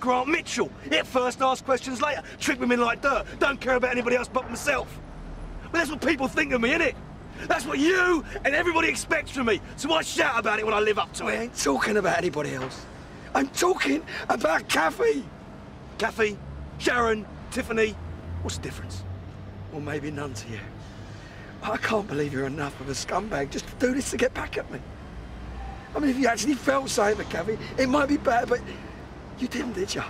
Grant Mitchell. Hit first, ask questions later. Trick women like dirt. Don't care about anybody else but myself. But that's what people think of me, innit? That's what you and everybody expects from me. So I shout about it when I live up to it. I it. ain't talking about anybody else. I'm talking about Kathy. Kathy, Sharon, Tiffany, what's the difference? Well, maybe none to you. I can't believe you're enough of a scumbag just to do this to get back at me. I mean, if you actually felt sorry for Kathy, it might be bad, but you didn't, did you?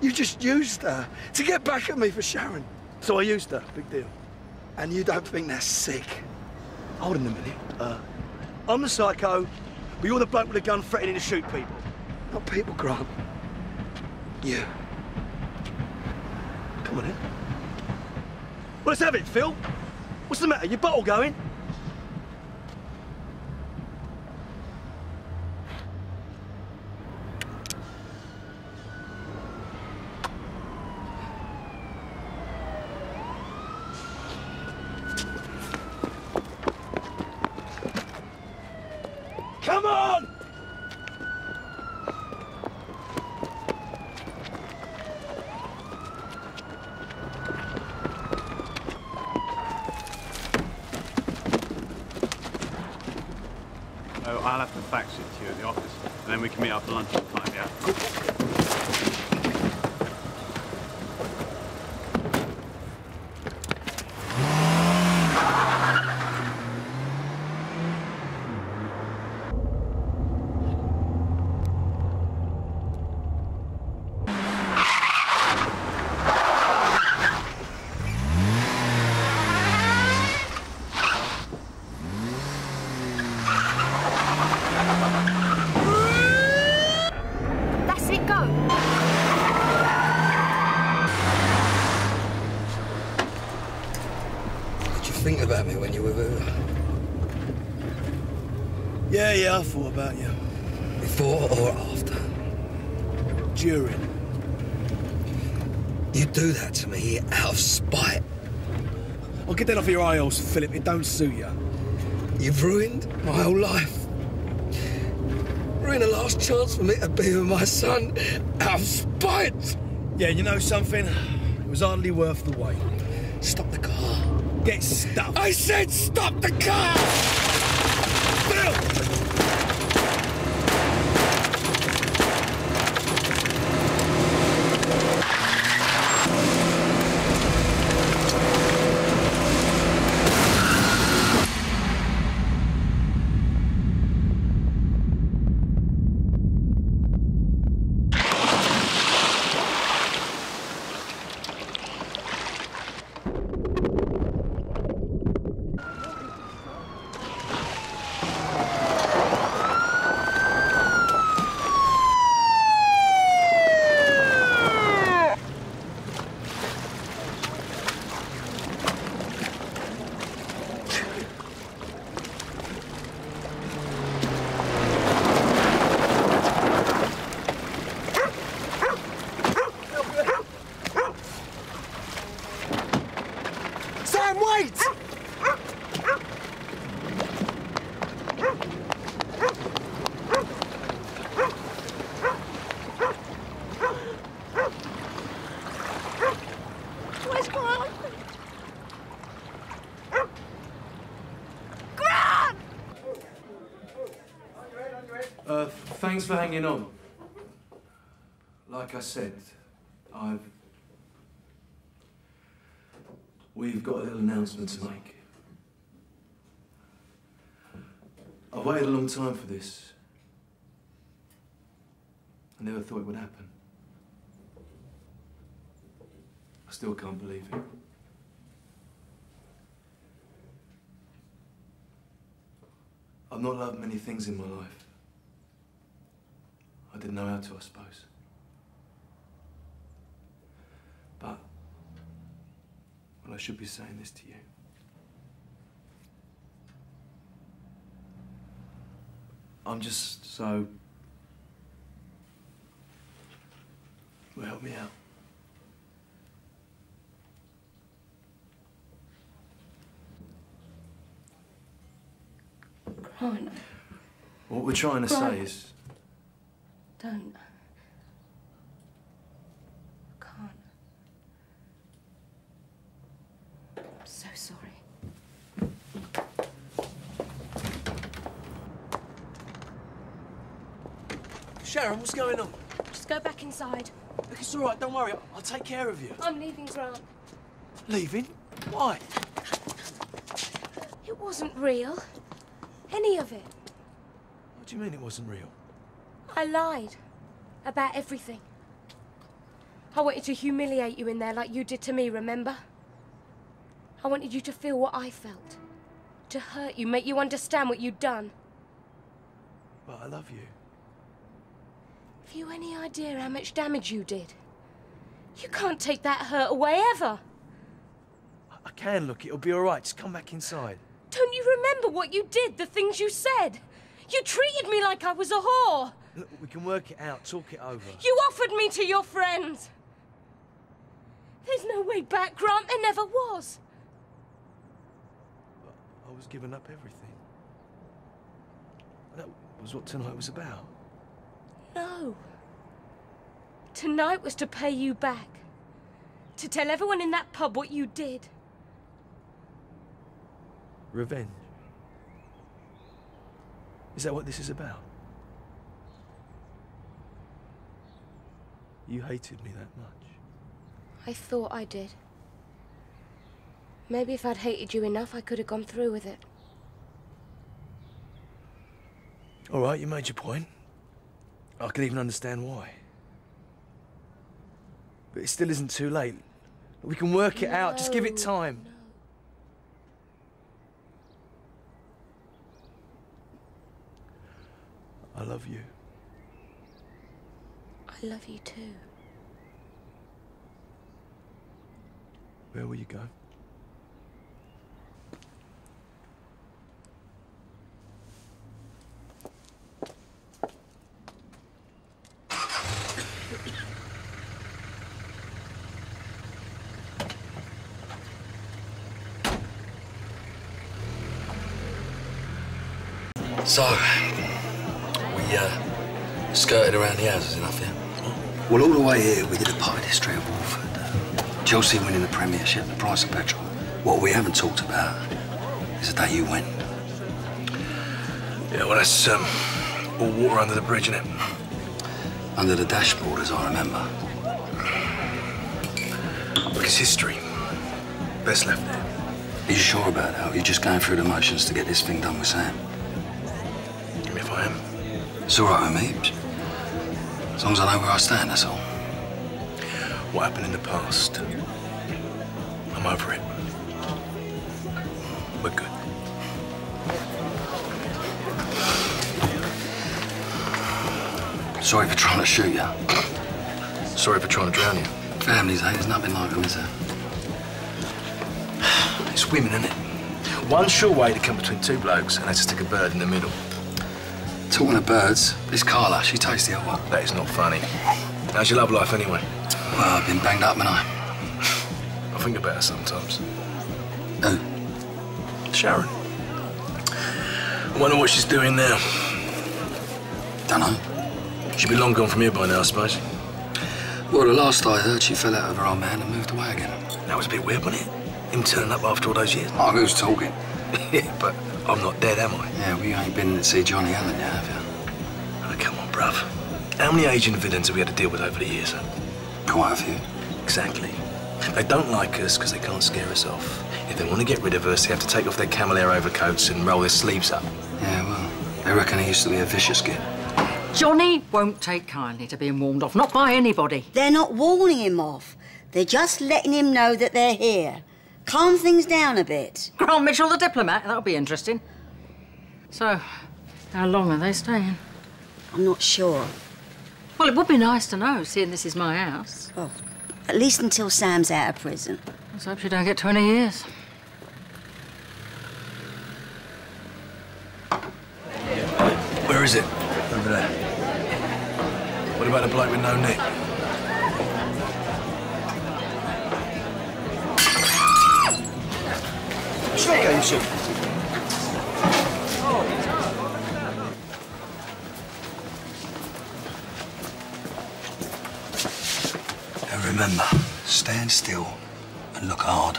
You just used her to get back at me for Sharon. So I used her. Big deal. And you don't think that's sick? Hold on a minute. Uh, I'm the psycho, but you're the bloke with a gun threatening to shoot people. Not people, Grant. You. Come on in. Well, let's have it, Phil. What's the matter? Your bottle going? Come on! Oh, I'll have to fax it to you at the office, and then we can meet up for lunch at five, yeah? That's it, go. What did you think about me when you were with her? Yeah, yeah, I thought about you. Before or after? During. You do that to me out of spite. I'll get that off your eye holes, Philip. It don't suit you. You've ruined my whole life. Ruined the last chance for me to be with my son out of spite. Yeah, you know something? It was hardly worth the wait. Stop the car. Get stuffed. I said stop the car! Phil! Sam, wait! Where's Grant? Grant! Uh, thanks for hanging on. Like I said, I've. We've got a little announcement to make. I've waited a long time for this. I never thought it would happen. I still can't believe it. I've not loved many things in my life. I didn't know how to, I suppose. But, well, I should be saying this to you. I'm just so. Well, help me out. What we're trying to say is, don't. I can't. I'm so sorry. Sharon, what's going on? Just go back inside. Look, it's all right. Don't worry. I'll take care of you. I'm leaving, Grant. Leaving? Why? It wasn't real. Any of it. What do you mean it wasn't real? I lied. About everything. I wanted to humiliate you in there like you did to me, remember? I wanted you to feel what I felt. To hurt you, make you understand what you'd done. But I love you. Have you any idea how much damage you did? You can't take that hurt away ever. I, can look. It'll be all right. Just come back inside. Don't you remember what you did, the things you said? You treated me like I was a whore. Look, we can work it out. Talk it over. You offered me to your friends. There's no way back, Grant. There never was. I was giving up everything. That was what tonight was about. No. Tonight was to pay you back. To tell everyone in that pub what you did. Revenge. Is that what this is about? You hated me that much. I thought I did. Maybe if I'd hated you enough, I could have gone through with it. All right, you made your point. I can even understand why. But it still isn't too late. We can work it out. Just give it time. no. I love you. I love you too. Where will you go? So, we uh, skirted around the houses enough, yeah? Well, all the way here, we did a part of the history of Walford. Chelsea winning the Premiership, the price of petrol. What we haven't talked about is the day you went. Yeah, well, that's um, all water under the bridge, innit? Under the dashboard, as I remember. Look, it's history. Best left there. Are you sure about that? Or are you just going through the motions to get this thing done with Sam? Give me if I am. It's all right with me. As long as I know where I stand, that's all. What happened in the past, I'm over it. We're good. Sorry for trying to shoot you. Sorry for trying to drown you. Families, eh? There's nothing like them, is there? It's women, isn't it? One sure way to come between two blokes, and that's to stick a bird in the middle. Talking of birds, it's Carla, she takes the other one. That is not funny. How's your love life, anyway? Well, I've been banged up, haven't I? I think about her sometimes. Who? Sharon. I wonder what she's doing now. Don't know. She'd be long gone from here by now, I suppose. Well, the last I heard, she fell out of her old man and moved away again. That was a bit weird, wasn't it? Him turning up after all those years. Oh, who's talking? yeah, but I'm not dead, am I? Yeah, we ain't been to see Johnny Allen yet, have you? Oh, come on, bruv. How many aging villains have we had to deal with over the years? Huh? Quite a few. Exactly. They don't like us because they can't scare us off. If they want to get rid of us, they have to take off their camel hair overcoats and roll their sleeves up. Yeah, well, they reckon he used to be a vicious kid. Johnny won't take kindly to being warned off, not by anybody. They're not warning him off. They're just letting him know that they're here. Calm things down a bit. Grant Mitchell, the diplomat, that'll be interesting. So, how long are they staying? I'm not sure. Well, it would be nice to know, seeing this is my house. Well, at least until Sam's out of prison. Let's hope she don't get 20 years. Where is it? Over there. What about the bloke with no neck? showcase it. remember, stand still and look hard.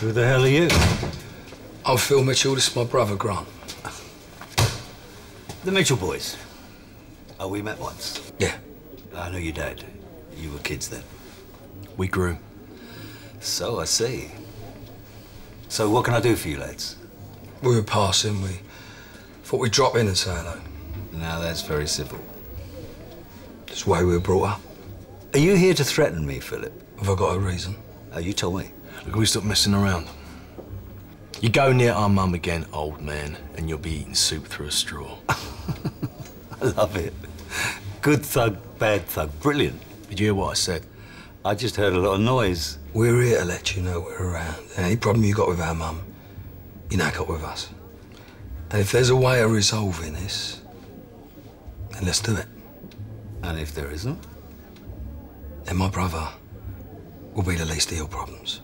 Who the hell are you? I'm Phil Mitchell. This is my brother, Grant. The Mitchell boys. Oh, we met once? Yeah. I know your dad. You were kids then. We grew. So I see. So what can I do for you lads? We were passing. We thought we'd drop in and say hello. Now that's very civil. That's the way we were brought up. Are you here to threaten me, Philip? Have I got a reason? Oh, you tell me. Look, we stop messing around. You go near our mum again, old man, and you'll be eating soup through a straw. I love it. Good thug, bad thug. Brilliant. Did you hear what I said? I just heard a lot of noise. We're here to let you know we're around. Any problem you got with our mum, you now got with us. And if there's a way of resolving this, then let's do it. And if there isn't? Then my brother will be the least of your problems.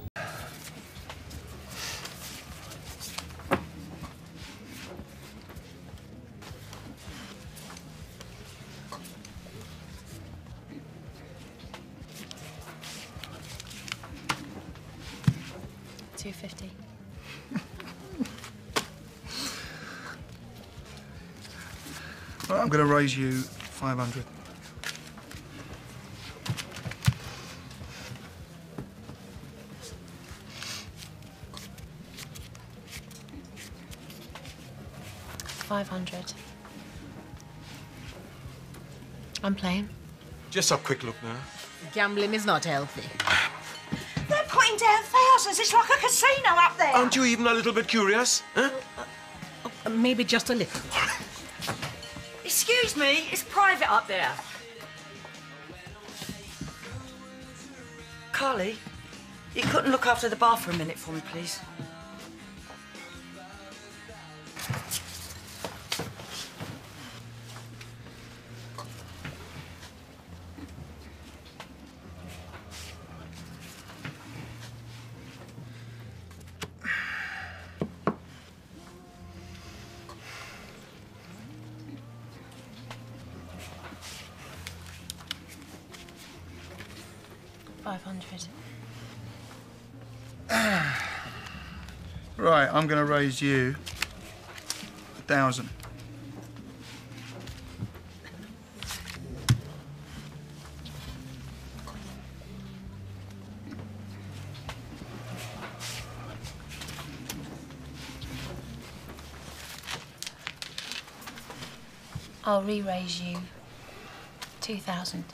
Two fifty. Right, I'm going to raise you 500. Five hundred. I'm playing. Just a quick look now. Gambling is not healthy. They're putting down thousands. It's like a casino up there. Aren't you even a little bit curious? Huh? Uh, Maybe just a little. Excuse me, it's private up there. Carly, you couldn't look after the bar for a minute for me, please? 500. right, I'm going to raise you a 1,000. I'll re-raise you 2,000.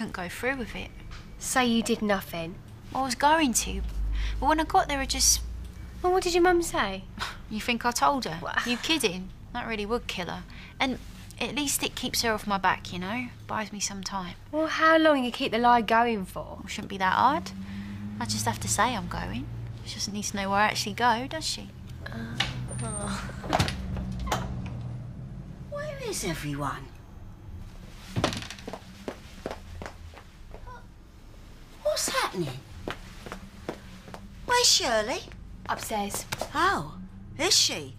Couldn't go through with it. Say you did nothing. I was going to, but when I got there, I just. Well, what did your mum say? You think I told her? You kidding? That really would kill her. And at least it keeps her off my back, you know? Buys me some time. Well, how long you keep the lie going for? It shouldn't be that hard. I just have to say I'm going. She doesn't need to know where I actually go, does she? Uh, where is everyone? Happening? Where's Shirley? Upstairs. Oh, is she?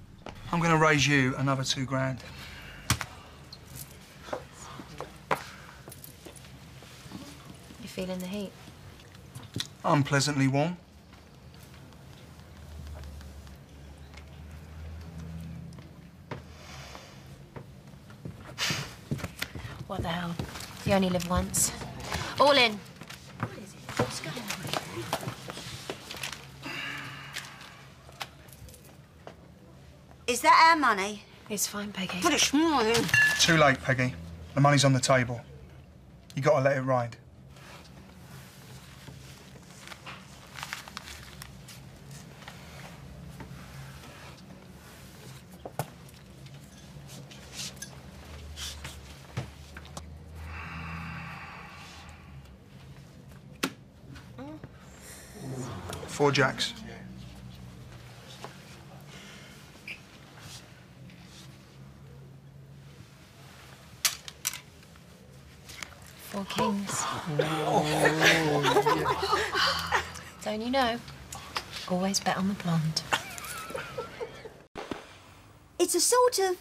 I'm going to raise you another two grand. You feeling the heat? Unpleasantly warm. What the hell? You only live once. All in. Is that our money? It's fine, Peggy. But it's mine. Too late, Peggy. The money's on the table. You got to let it ride. Four jacks. Four kings. Don't you know? Always bet on the blonde. It's a sort of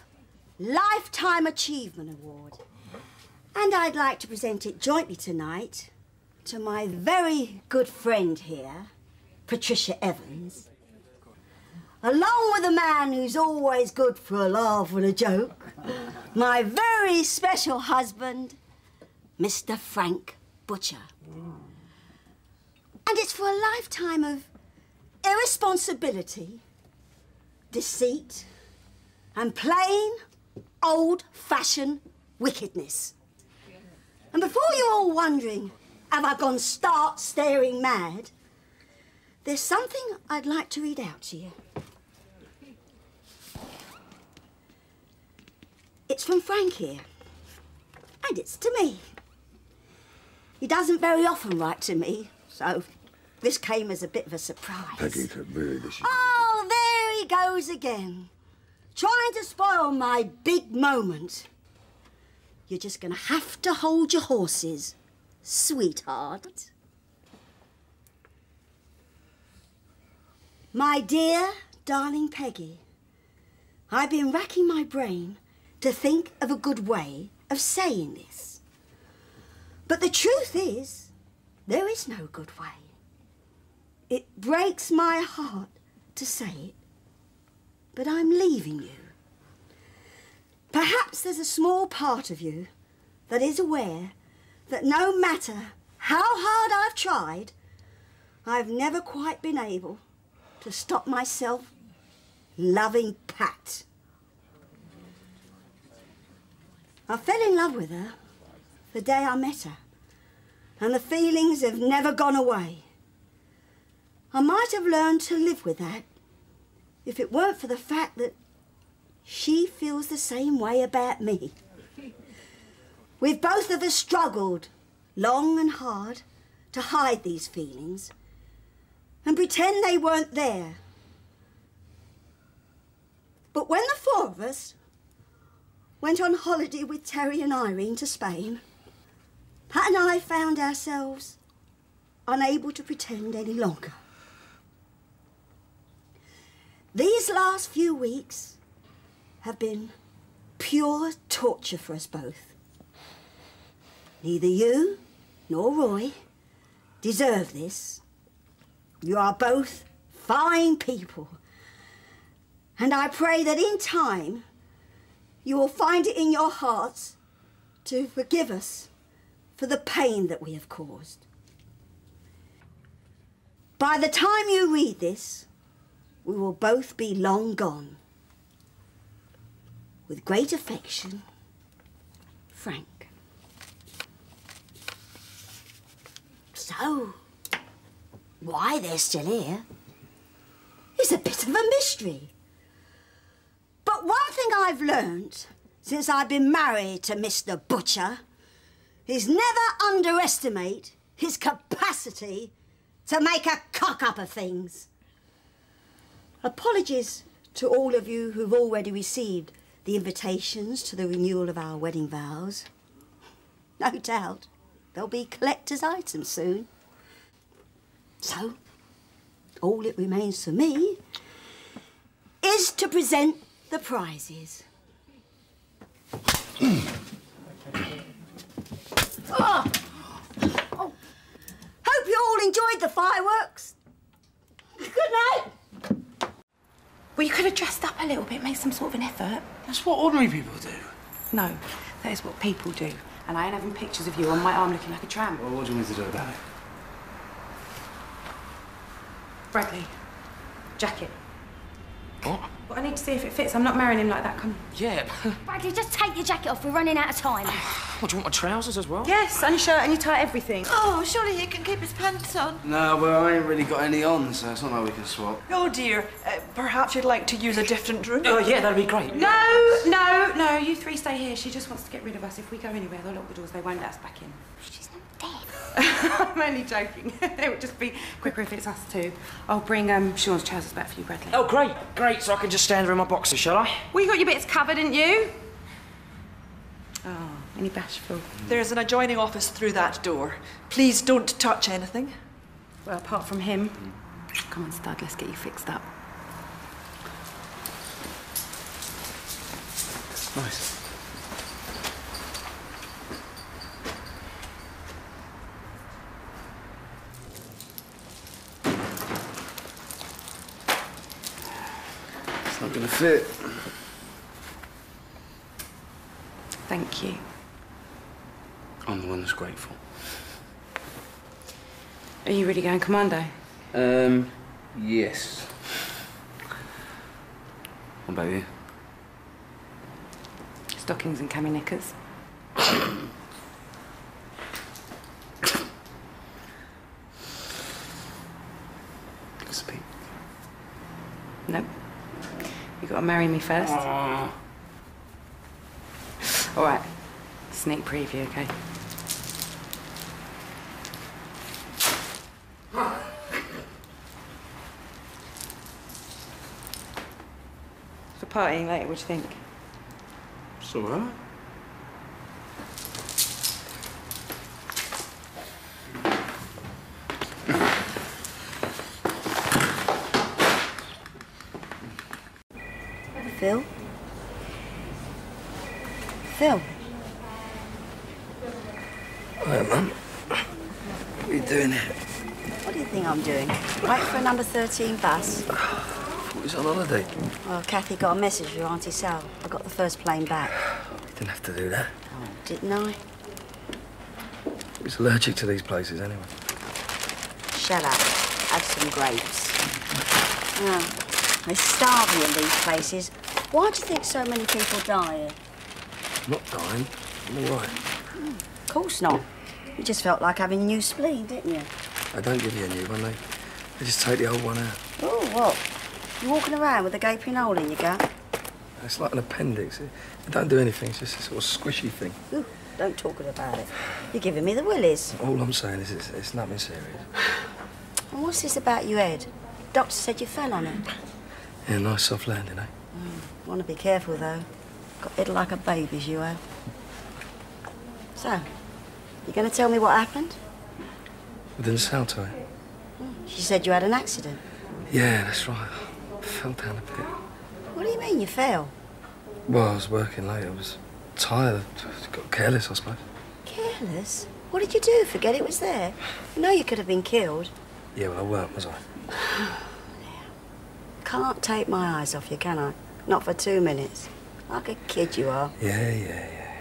Lifetime Achievement Award. And I'd like to present it jointly tonight to my very good friend here, Patricia Evans, along with a man who's always good for a laugh and a joke, my very special husband, Mr. Frank Butcher. Mm. And it's for a lifetime of irresponsibility, deceit, and plain, old fashioned wickedness. And before you're all wondering, have I gone stark staring mad? There's something I'd like to read out to you. It's from Frank here, and it's to me. He doesn't very often write to me, so this came as a bit of a surprise. Peggy, really, this is... Oh, there he goes again. Trying to spoil my big moment. You're just gonna have to hold your horses, sweetheart. My dear, darling Peggy, I've been racking my brain to think of a good way of saying this. But the truth is, there is no good way. It breaks my heart to say it, but I'm leaving you. Perhaps there's a small part of you that is aware that no matter how hard I've tried, I've never quite been able to stop myself loving Pat. I fell in love with her the day I met her, and the feelings have never gone away. I might have learned to live with that if it weren't for the fact that she feels the same way about me. We've both of us struggled long and hard to hide these feelings and pretend they weren't there. But when the four of us went on holiday with Terry and Irene to Spain, Pat and I found ourselves unable to pretend any longer. These last few weeks have been pure torture for us both. Neither you nor Roy deserve this. You are both fine people. And I pray that in time you will find it in your hearts to forgive us for the pain that we have caused. By the time you read this, we will both be long gone. With great affection, Frank. So, why they're still here is a bit of a mystery. But one thing I've learnt since I've been married to Mr. Butcher is never underestimate his capacity to make a cock up of things. Apologies to all of you who've already received the invitations to the renewal of our wedding vows. No doubt there'll be collector's items soon. So, all it remains for me is to present the prizes. oh. Oh. Hope you all enjoyed the fireworks. Good night. Well, you could have dressed up a little bit, made some sort of an effort. That's what ordinary people do. No, that is what people do. And I ain't having pictures of you on my arm looking like a tramp. Well, what do you want me to do about it? Bradley, jacket. What? Well, I need to see if it fits. I'm not marrying him like that. Come. Yeah. Bradley, just take your jacket off. We're running out of time. what, do you want my trousers as well? Yes, and your shirt and your tie, everything. Oh, surely he can keep his pants on. No, well, I ain't really got any on, so it's not like we can swap. Oh dear, uh, perhaps you'd like to use a different room? Oh, yeah, that'd be great. No, no, no. You three stay here. She just wants to get rid of us. If we go anywhere, they'll lock the doors. They won't let us back in. She's not dead. I'm only joking. it would just be quicker if it's us two. I'll bring um, Sean's trousers back for you, Bradley. Oh, great, great. So I can just stand there in my boxers, shall I? Well, you got your bits covered, didn't you? Oh, any bashful. There's an adjoining office through that door. Please don't touch anything. Well, apart from him. Come on, stud, let's get you fixed up. Nice. It's not. Thank you. I'm the one that's grateful. Are you really going commando? Um, yes. What about you? Stockings and cami knickers. Speak. Nope. You gotta marry me first. Ah. All right. Sneak preview, okay? For partying later, what do you think? It's all right. Phil? Phil? Hi, Mum. What are you doing here? What do you think I'm doing? Wait for a number 13 bus. Thought was on holiday. Well, Kathy got a message from Auntie Sal. I got the first plane back. You didn't have to do that. Oh, didn't I? He was allergic to these places anyway. Shut up. Have some grapes. Oh, they starve you in these places. Why do you think so many people die here? I'm not dying. I'm all right. Of course not. You just felt like having a new spleen, didn't you? I don't give you a new one. They, just take the old one out. Oh, what? You're walking around with a gaping hole in your gut? It's like an appendix. It, don't do anything. It's just a sort of squishy thing. Ooh, don't talk about it. You're giving me the willies. All I'm saying is it's, it's nothing serious. And what's this about your head? Doctor said you fell on it. Yeah, nice soft landing, eh? Want to be careful, though. Got it like a baby's, you have. So, you going to tell me what happened? Within the Salto. She said you had an accident. Yeah, that's right. I fell down a bit. What do you mean you fell? Well, I was working late. I was tired. I got careless, I suppose. Careless? What did you do? Forget it was there? You know you could have been killed. Yeah, well, I weren't, was I? Can't take my eyes off you, can I? Not for two minutes. Like a kid you are. Yeah, yeah, yeah.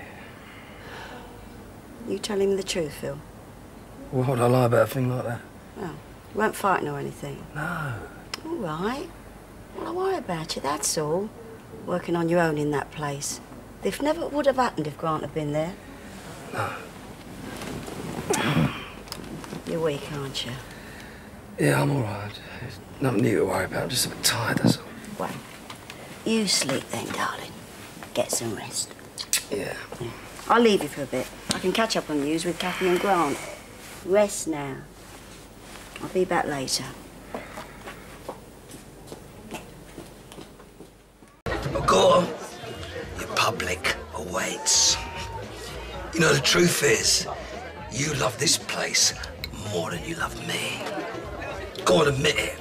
You telling me the truth, Phil? Why would I lie about a thing like that? Well, you weren't fighting or anything. No. All right. Well, I worry about you, that's all. Working on your own in that place. This never would have happened if Grant had been there. No. You're weak, aren't you? Yeah, I'm all right. Nothing new to worry about. I'm just a bit tired, that's all. Well, you sleep then, darling. Get some rest. Yeah. I'll leave you for a bit. I can catch up on news with Kathy and Grant. Rest now. I'll be back later. Well, go on. Your public awaits. You know, the truth is, you love this place more than you love me. Go on, admit it.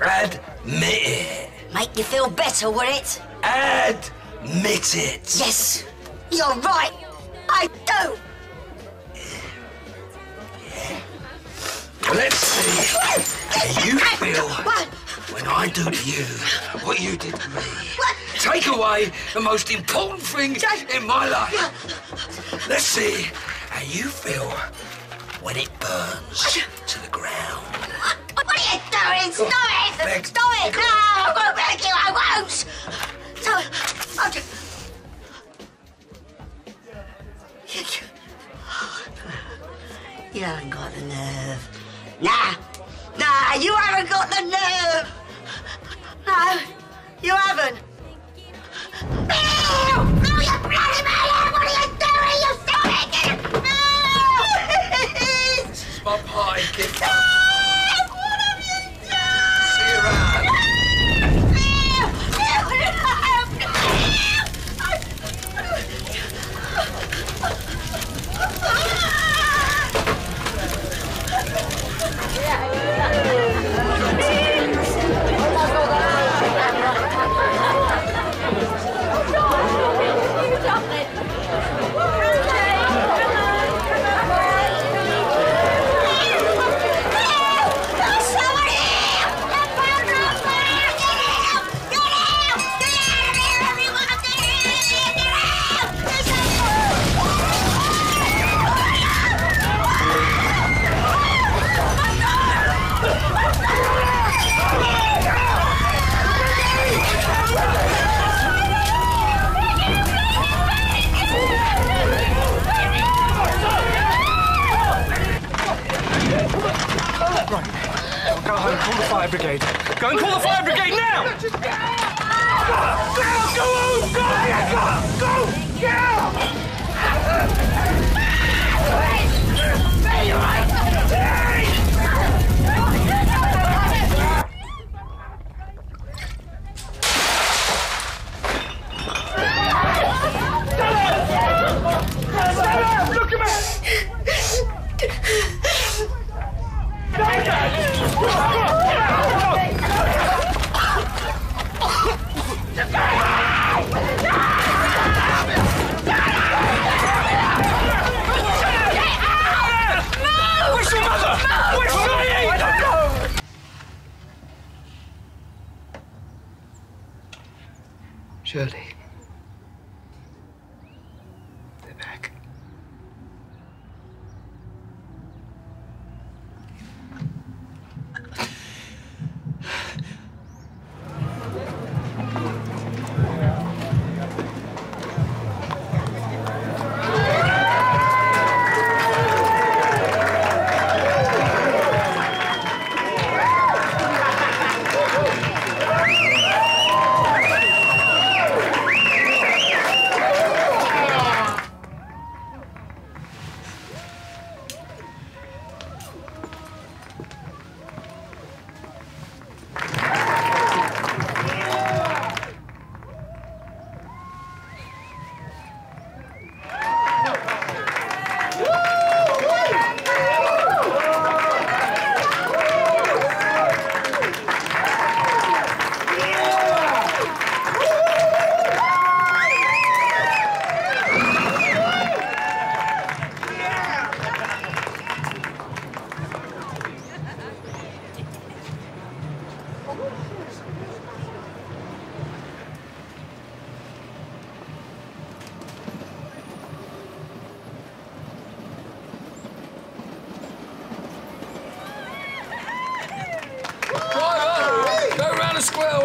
Admit it. Make you feel better, will it? Admit it. Yes, you're right. I do. Let's see how you feel when I do to you what you did to me. Take away the most important thing in my life. Let's see how you feel when it burns to the ground. What are you doing? Stop it! beg. Stop it! No, I'm gonna break you. I won't. So, I'll just... You haven't got the nerve. Got the nerve.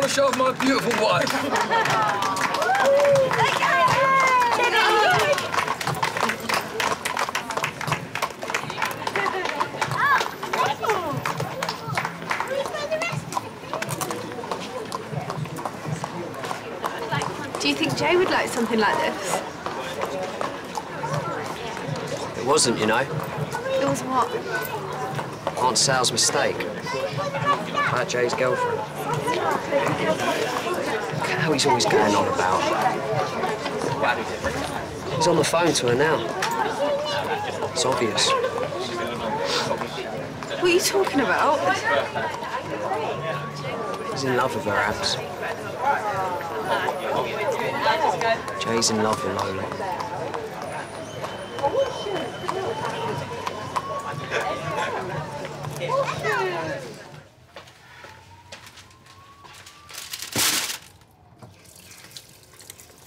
The square. I to show off my beautiful wife. Do you think Jay would like something like this? It wasn't, you know. It was what? Aunt Sal's mistake. About Jay's girlfriend. Look at how he's always going on about. He's on the phone to her now. It's obvious. What are you talking about? He's in love with her, Abs. Jay's in love with Lola.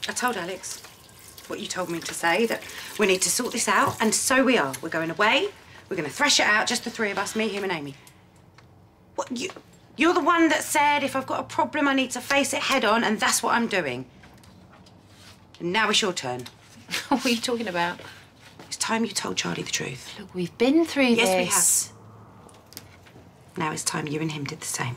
I told Alex what you told me to say, that we need to sort this out, and so we are. We're going away, we're going to thresh it out, just the three of us, me, him, and Amy. What, you, you're the one that said if I've got a problem, I need to face it head on, and that's what I'm doing. And now it's your turn. what are you talking about? It's time you told Charlie the truth. Look, we've been through yes, this. we have. Now it's time you and him did the same.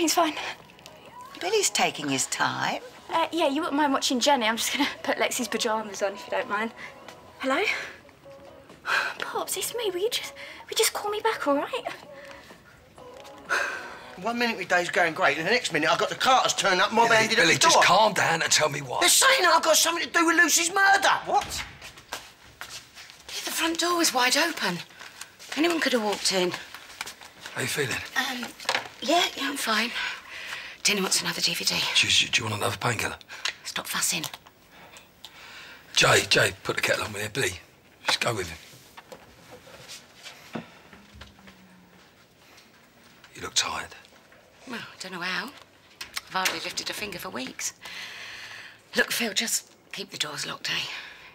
everything's fine. Billy's taking his time. Uh, yeah, you wouldn't mind watching Jenny. I'm just gonna put Lexi's pajamas on if you don't mind. Hello? Pops, it's me. Will you just, will you just call me back, all right? One minute my day's going great, and the next minute I've got the Carters turned up, mob handed Billy, at the door. just calm down and tell me why. They're saying I've got something to do with Lucy's murder. What? The front door was wide open. Anyone could have walked in. How you feeling? Um, yeah, yeah, I'm fine. Tina wants another DVD. Do you, do you want another painkiller? Stop fussing. Jay, Jay, put the kettle on with there. Billy, just go with him. You look tired. Well, I don't know how. I've hardly lifted a finger for weeks. Look, Phil, just keep the doors locked, eh?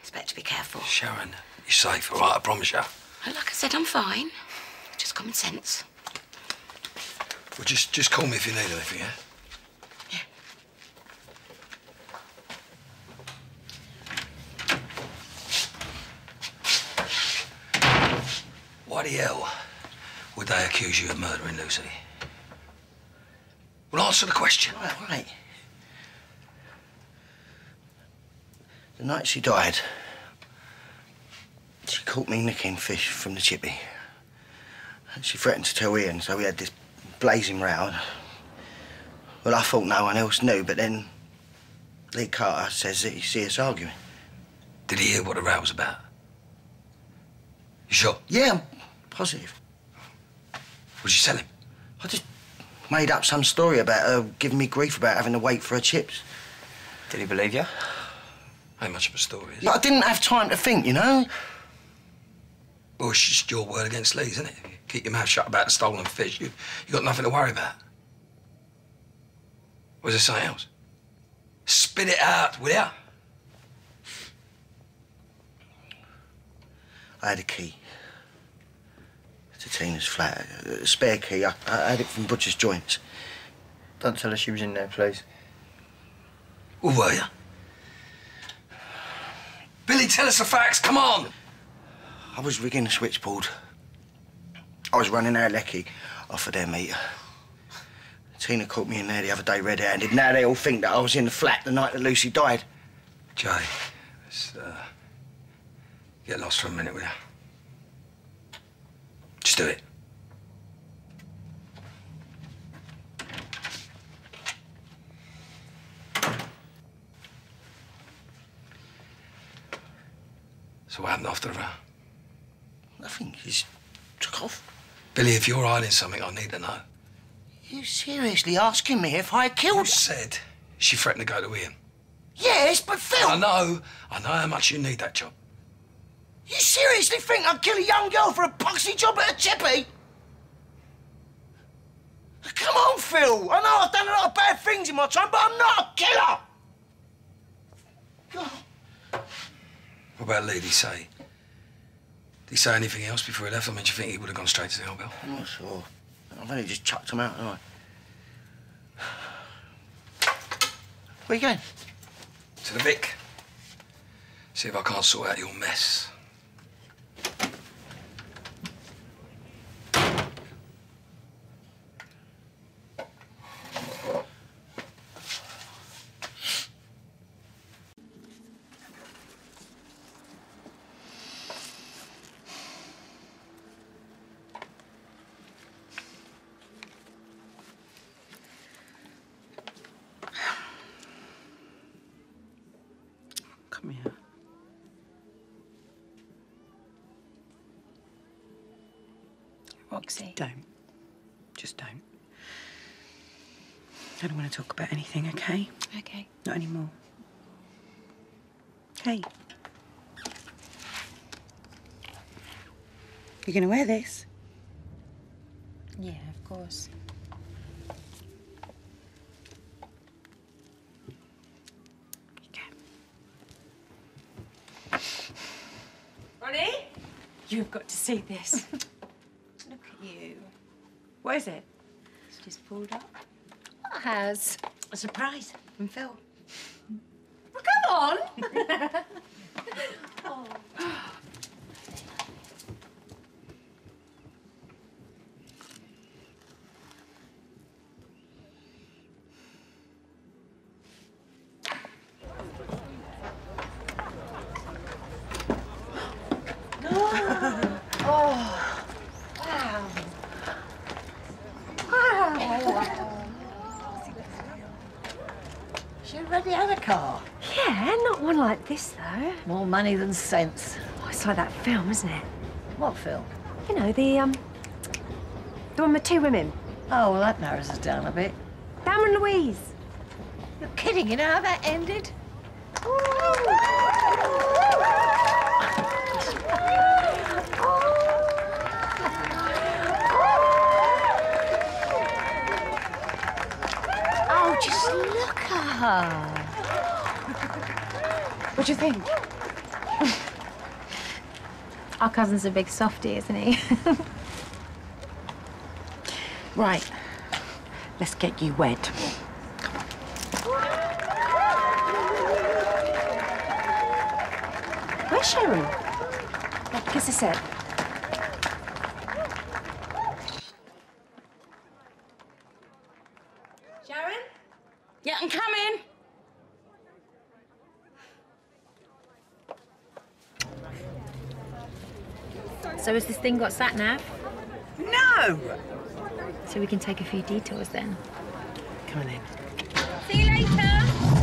It's better to be careful. Sharon, you're safe, all right? I promise you. Like I said, I'm fine. Just common sense. Well, just, just call me if you need anything, yeah? Why the hell would they accuse you of murdering Lucy? Well, answer the question. Right, right. The night she died, she caught me nicking fish from the chippy. And she threatened to tell Ian, so we had this blazing round. Well, I thought no one else knew, but then Lee Carter says that he see us arguing. Did he hear what the row was about? You sure? Yeah, I'm positive. What'd you tell him? I just made up some story about her giving me grief about having to wait for her chips. Did he believe you? Ain't much of a story, is it? But I didn't have time to think, you know? Well, it's just your word against Lee's, isn't it? Keep your mouth shut about the stolen fish. You, you got nothing to worry about. Was there something else? Spit it out, will ya? I had a key to Tina's flat, a spare key. I, I had it from Butcher's Joints. Don't tell her she was in there, please. Well, were you? Billy, tell us the facts. Come on. I was rigging the switchboard. I was running our lecky off of their meter. Tina caught me in there the other day red-handed. Now they all think that I was in the flat the night that Lucy died. Jay, let's uh, get lost for a minute, will you? Just do it. So what happened after the row? Nothing. He's took off. Billy, if you're hiding something, I need to know. You seriously asking me if I killed You said she threatened to go to Ian. Yes, but Phil... I know. I know how much you need that job. You seriously think I'd kill a young girl for a poxy job at a chippy? Come on, Phil. I know I've done a lot of bad things in my time, but I'm not a killer. What about Lady say? Did he say anything else before he left? I mean, do you think he would have gone straight to the old girl? I'm not sure. I've only just chucked him out, haven't I? Where you going? To the Vic. See if I can't sort out your mess. Come here. Roxy. Don't. Just don't. I don't want to talk about anything, okay? Okay. Not anymore. Okay. You're going to wear this? Yeah, of course. Ronnie? You've got to see this. Look at you. What is it? It's just pulled up. Has. A surprise from Phil. Well, come on. oh. Oh, wow. Wow. She already had a car. Yeah, not one like this, though. More money than sense. Oh, it's like that film, isn't it? What film? You know, the, um, The one with two women. Oh, well, that narrows us down a bit. Thelma and Louise. You're kidding, you know how that ended? Oh, just look at her. What do you think? Our cousin's a big softie, isn't he? Right. Let's get you wed. Where's Sharon? Kiss a. Sharon? Yeah, I'm coming. So has this thing got sat nav? No! So we can take a few detours then. Come on in. See you later.